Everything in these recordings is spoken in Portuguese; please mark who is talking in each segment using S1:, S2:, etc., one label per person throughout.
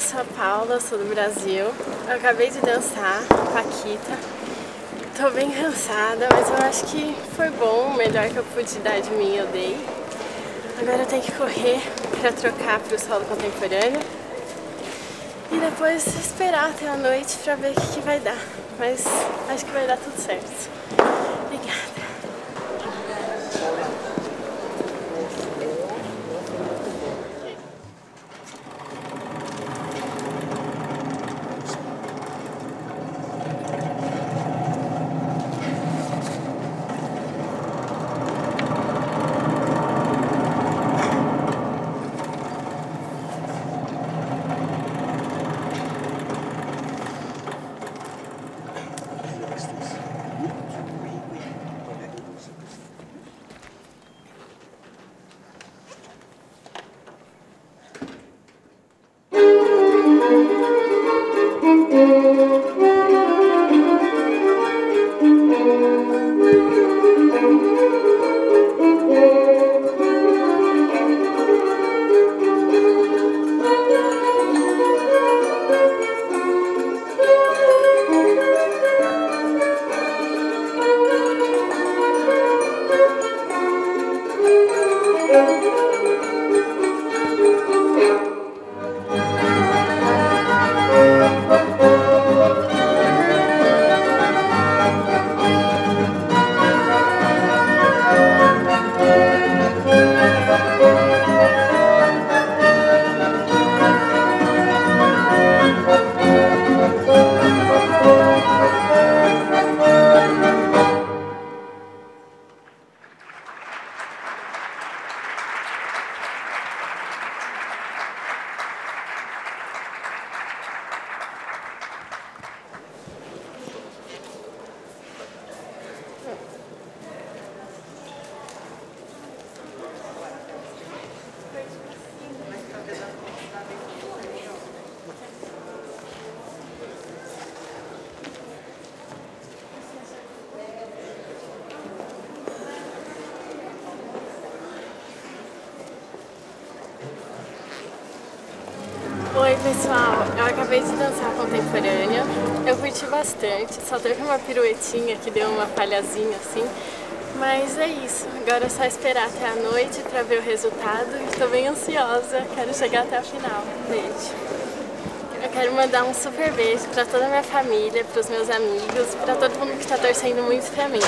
S1: Eu sou a Paula, sou do Brasil. Eu acabei de dançar Paquita. Tô bem cansada, mas eu acho que foi bom, o melhor que eu pude dar de mim eu dei. Agora eu tenho que correr para trocar para o solo contemporâneo. E depois esperar até a noite para ver o que, que vai dar. Mas acho que vai dar tudo certo. Pessoal, eu acabei de dançar contemporânea, eu curti bastante, só teve uma piruetinha que deu uma falhazinha assim, mas é isso, agora é só esperar até a noite para ver o resultado, estou bem ansiosa, quero chegar até a final, beijo. Eu quero mandar um super beijo para toda a minha família, para os meus amigos, para todo mundo que está torcendo muito para mim.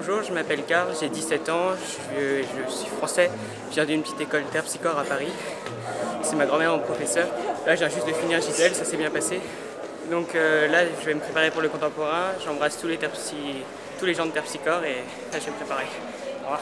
S2: Bonjour, je m'appelle Karl, j'ai 17 ans, je, je, suis français, je viens d'une petite école terpsichore à Paris. C'est ma grand-mère mon professeur. Là, viens juste de finir Gisèle, ça s'est bien passé. Donc euh, là, je vais me préparer pour le contemporain. J'embrasse tous les, tous les gens de terpsichore et là, je vais me préparer. Au revoir.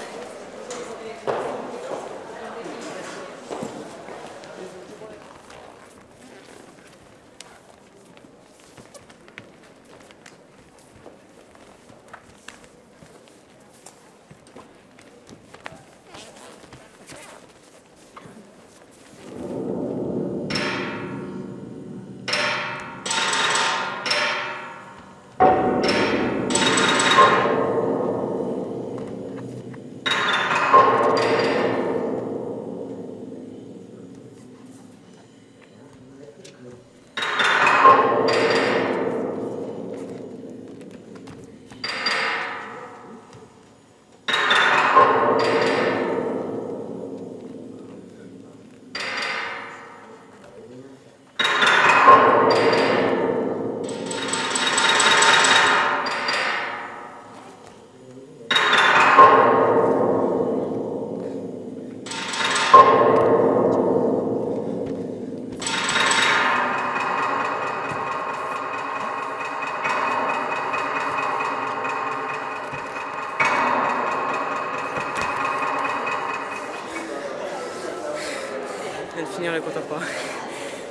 S2: elle.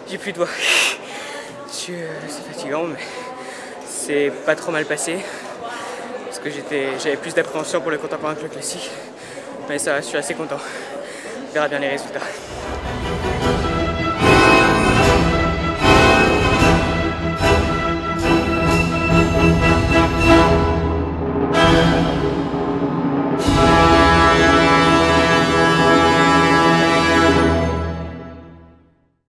S2: J'ai plus de voix. C'est fatigant, mais c'est pas trop mal passé. Parce que j'avais plus d'appréhension pour le contemporain que le classique. Mais ça, je suis assez content. On verra bien les résultats.